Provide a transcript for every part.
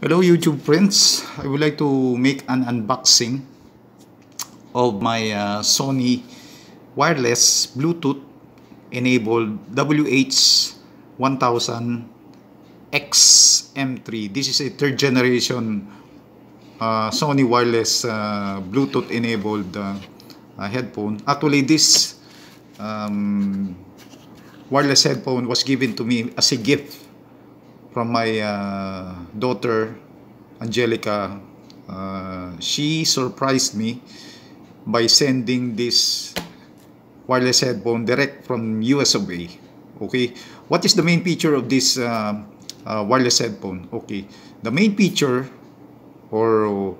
Hello YouTube friends, I would like to make an unboxing of my uh, Sony wireless Bluetooth enabled WH1000 XM3. This is a third generation uh, Sony wireless uh, Bluetooth enabled uh, uh, headphone. Actually this um, wireless headphone was given to me as a gift from my uh, daughter Angelica. Uh, she surprised me by sending this wireless headphone direct from US of A. Okay, what is the main feature of this uh, uh, wireless headphone? Okay, the main feature or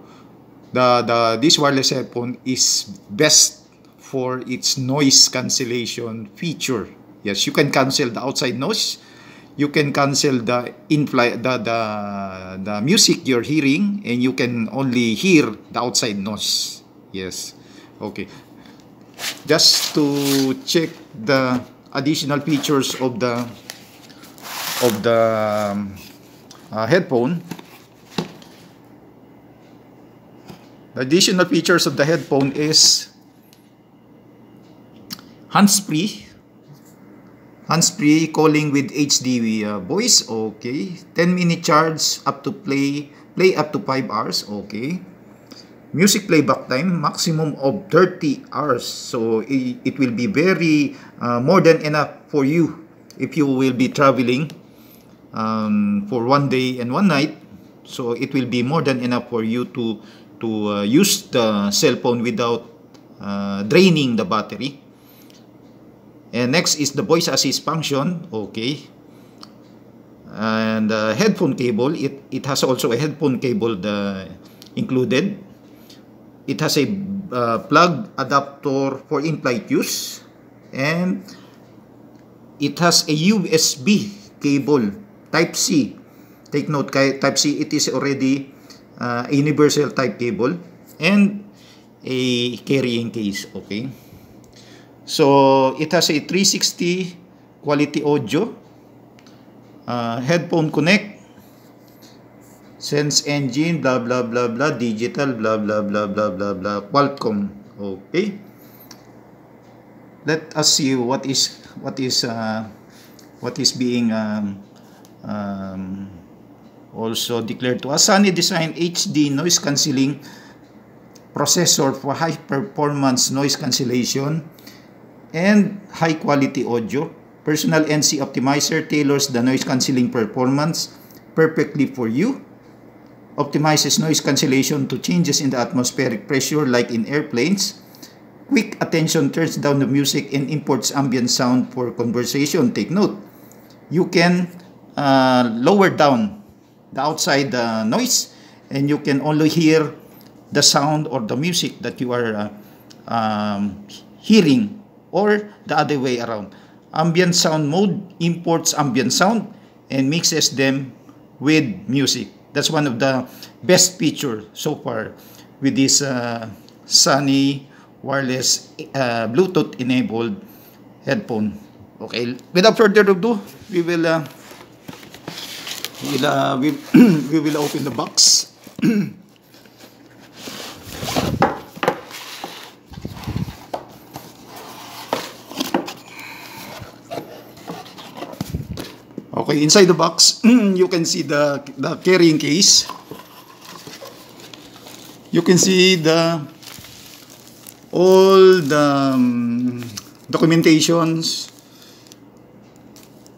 the the this wireless headphone is best for its noise cancellation feature. Yes, you can cancel the outside noise you can cancel the in-flight the, the the music you're hearing and you can only hear the outside noise. Yes. Okay. Just to check the additional features of the of the um, uh, headphone. The additional features of the headphone is hands-free hands-free calling with HD uh, voice okay. 10 minute charge up to play play up to 5 hours okay. Music playback time maximum of 30 hours so it, it will be very uh, more than enough for you if you will be traveling um, for one day and one night. So it will be more than enough for you to to uh, use the cell phone without uh, draining the battery and next is the voice assist function. Okay. And uh, headphone cable. It, it has also a headphone cable the, included. It has a uh, plug adapter for in-flight use. And it has a USB cable Type-C. Take note, Type-C, it is already uh, universal type cable. And a carrying case. Okay. So it has a 360 quality audio, uh, headphone connect, sense engine, blah blah blah blah, digital, blah blah blah blah blah blah, Qualcomm. Okay. Let us see what is what is uh, what is being um, um, also declared to us. Sunny Design HD noise cancelling processor for high performance noise cancellation and high quality audio. Personal NC Optimizer tailors the noise cancelling performance perfectly for you. Optimizes noise cancellation to changes in the atmospheric pressure like in airplanes. Quick attention turns down the music and imports ambient sound for conversation. Take note. You can uh, lower down the outside uh, noise and you can only hear the sound or the music that you are uh, um, hearing or the other way around. Ambient sound mode imports ambient sound and mixes them with music. That's one of the best feature so far with this uh, Sony wireless uh, Bluetooth enabled headphone. Okay, without further ado, we will uh, we'll, uh, we, we will open the box. Okay, inside the box, you can see the, the carrying case. You can see the all the um, documentations.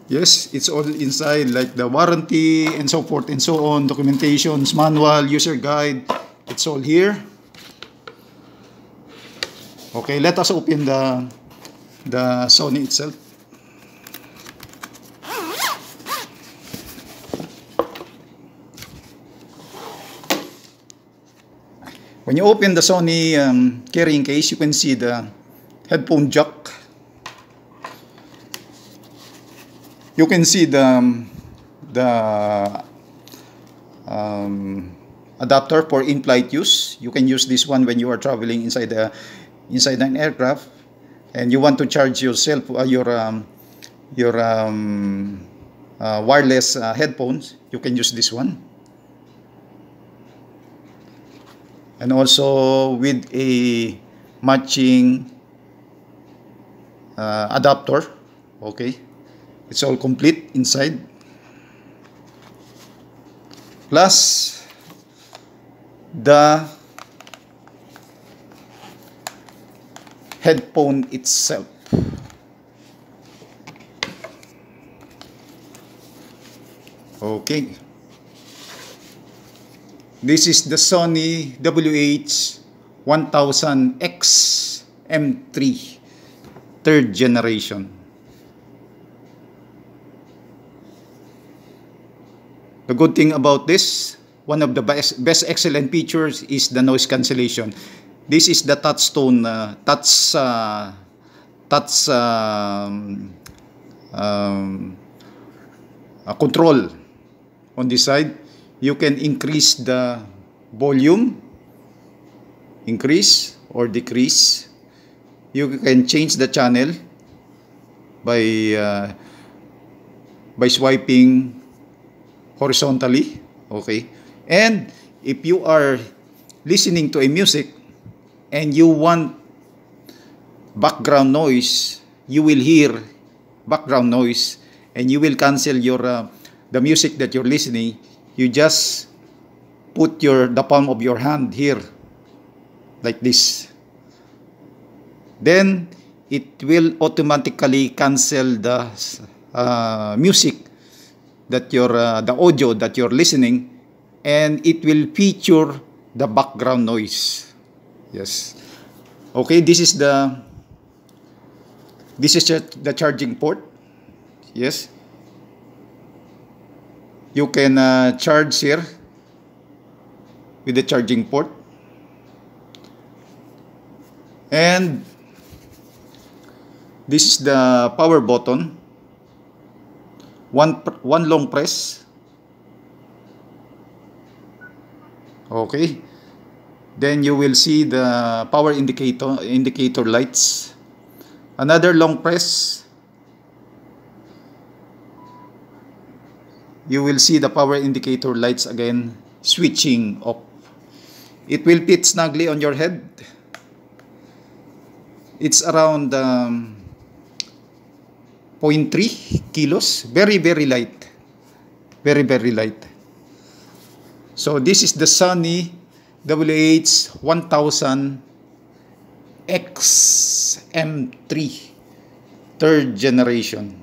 Yes, it's all inside like the warranty and so forth and so on, documentations, manual, user guide. It's all here. Okay, let us open the the Sony itself. When you open the Sony um, carrying case, you can see the headphone jack. You can see the um, the um, adapter for in-flight use. You can use this one when you are traveling inside the inside an aircraft, and you want to charge yourself uh, your um, your um, uh, wireless uh, headphones. You can use this one. And also with a matching uh, adapter okay? It's all complete inside. Plus the headphone itself. Okay this is the Sony WH-1000X M3 third generation The good thing about this, one of the best, best excellent features is the noise cancellation. This is the touchstone, uh, touch, uh, touch um, um, uh, control on this side. You can increase the volume, increase or decrease. You can change the channel by uh, by swiping horizontally okay and if you are listening to a music and you want background noise you will hear background noise and you will cancel your uh, the music that you're listening you just put your the palm of your hand here like this. Then it will automatically cancel the uh, music that your uh, the audio that you're listening and it will feature the background noise. Yes. Okay this is the this is the charging port. Yes you can uh, charge here with the charging port. And this is the power button. One one long press. Okay. Then you will see the power indicator indicator lights. Another long press you will see the power indicator lights again switching off it will fit snugly on your head it's around um, 0.3 kilos. Very, very light. Very, very light. So this is the Sony WH-1000 XM3 third generation.